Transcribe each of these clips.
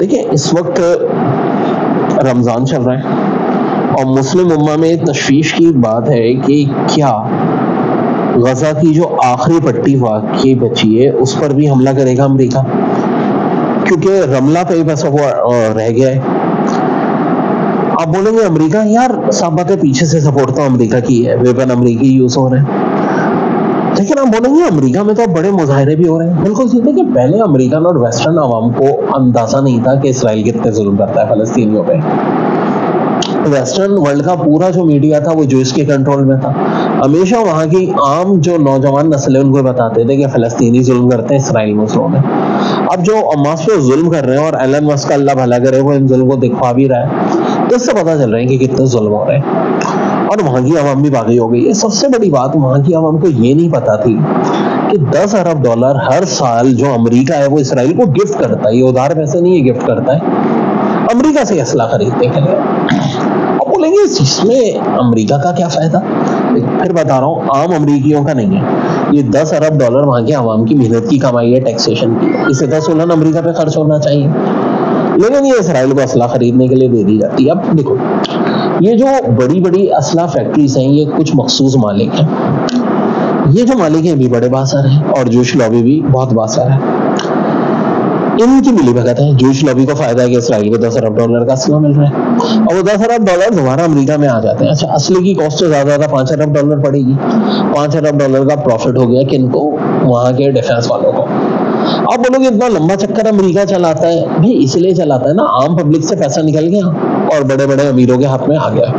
देखिए, इस वक्त रमज़ान चल रहा है और मुस्लिम उम्मा में तशवीश की बात है कि क्या गजा की जो आखिरी पट्टी वाकई बची है, उस पर भी हमला करेगा अमेरिका? क्योंकि रमला पे बस वो रह गया है। आप बोलेंगे, अमेरिका, यार, सब बातें पीछे से सपोर्ट तो अमेरिका की है, वेपन अमेरिकी यूज़ हो रहे हैं। लेकिन हम बोलेंगे अमेरिका में तो अब बड़े मुजाहरे भी हो रहे हैं। बिल्कुल सीधे कि पहले अमेरिकन और वेस्टर्न आवाम को अंदाज़ा नहीं था कि इसराइल कितने जुल्म करता है फलस्तीनियों पे। वेस्टर्न वर्ल्ड का पूरा जो मीडिया था, वो जो इसके कंट्रोल में था। हमेशा वहाँ की आम जो नौजवान नस्ल है उनको बताते थे कि फलस्तीनी जुल्म करते हैं इसराइल मुसलों में। अब जो अमास पे जुल्म कर रहे हैं और एलन मस्क अल्लाह भला करे, वो इन जुल्म को दिखवा भी रहा है। तो इससे पता चल रहा है कि कितने जुल्म हो रहे हैं। और वहाँ की आवाम भी बागी हो गई। है सबसे बड़ी बात वहाँ की आवाम को ये नहीं पता थी कि 10 अरब डॉलर हर साल जो अमेरिका है, वो इसराइल को गिफ्ट करता है। ये उधार पैसे नहीं है, गिफ्ट करता है। अमेरिका से असला खरीदने के लिए। अब बोलेंगे इसमें अमेरिका का क्या फ़ायदा? फिर बता रहा हूँ, आम अमरीकियों का नहीं है। ये दस अरब डॉलर वहाँ के आवाम की मेहनत की कमाई है टैक्सेशन की। इसे दस सोलन अमरीका पे खर्च होना चाहिए। लेकिन ये इसराइल को असला खरीदने के लिए दे दी जाती। है अब देखो, ये जो बड़ी बड़ी असला फैक्ट्रीज हैं, ये कुछ मखसूस मालिक हैं। ये जो मालिक हैं भी बड़े बासर हैं और जोश लॉबी भी बहुत बासर है। इनकी मिली भगत है। जूश लॉबी को फ़ायदा है कि इसराइल को दस अरब डॉलर का असला मिल रहा है। और वो दस अरब डॉलर दोबारा अमेरिका में आ जाते हैं। अच्छा असली की कॉस्ट तो ज़्यादा था पाँच अरब डॉलर पड़ेगी। पाँच अरब डॉलर का प्रॉफिट हो गया किनको? वहाँ के डिफेंस वालों को। आप बोलोगे, इतना लंबा चक्कर अमेरिका चलाता है। भाई, इसलिए चलाता है ना, आम पब्लिक से पैसा निकल गया और बड़े बड़े अमीरों के हाथ में आ गया।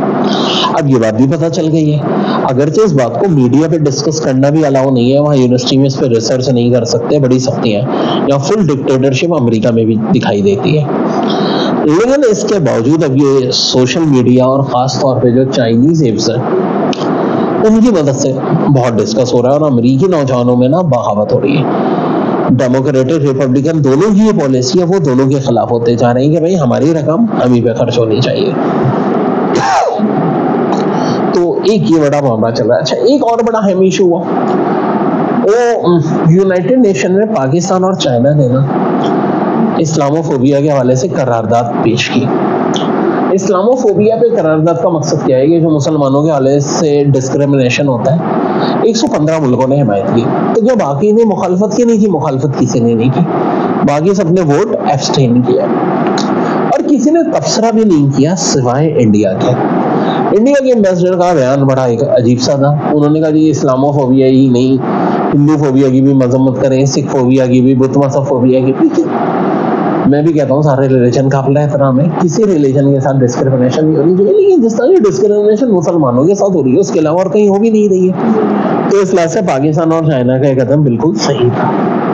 अब ये बात भी पता चल गई है। अगरचे इस बात को मीडिया पे डिस्कस करना भी अलाउ नहीं है, वहाँ यूनिवर्सिटी में इस पर रिसर्च नहीं कर सकते, बड़ी सख्तियाँ या फुल डिक्टेटरशिप अमेरिका में भी दिखाई देती है। लेकिन इसके बावजूद अब ये सोशल मीडिया और ख़ास तौर पे जो चाइनीज़ एप्स हैं, उनकी मदद से बहुत डिस्कस हो रहा है और अमरीकी नौजवानों में ना बहावत हो रही है। डेमोक्रेटिक रिपब्लिकन दोनों की ये पॉलिसी है, वो दोनों के खिलाफ होते जा रहे हैं कि भाई हमारी रकम हम पे खर्च होनी चाहिए। तो एक ये बड़ा मामला चल रहा है। अच्छा एक और बड़ा अहम इशू हुआ। वो यूनाइटेड नेशन में पाकिस्तान और चाइना ने ना, इस्लामोफोबिया के हवाले से करारदाद पेश की। इस्लामोफोबिया पे करारदाद का मकसद क्या है कि जो मुसलमानों के हवाले से डिस्क्रिमिनेशन होता है? 115 मुल्कों ने हिमायत की। तो जो बाकी ने मुखालफत की नहीं की मुखालफत किसी ने नहीं की। बाकी सबने वोट एब्सटेन किया। और किसी ने तबसरा भी नहीं किया सिवाय इंडिया के। इंडिया के एम्बेसडर का बयान बड़ा एक अजीब सा था। उन्होंने कहा जी, इस्लामोफोबिया ही नहीं हिंदू फोबिया की भी मजम्मत करें सिख फोबिया की भी बुत फोबिया की भी। मैं भी कहता हूँ, सारे रिलीजन का अपना एहतराम है, किसी रिलीजन के साथ डिस्क्रिमिनेशन नहीं होनी चाहिए, लेकिन जिस तरह की डिस्क्रिमिनेशन मुसलमानों के साथ हो रही है, उसके अलावा और कहीं हो भी नहीं रही है। तो इस लिहाज से पाकिस्तान और चाइना का एक कदम बिल्कुल सही था।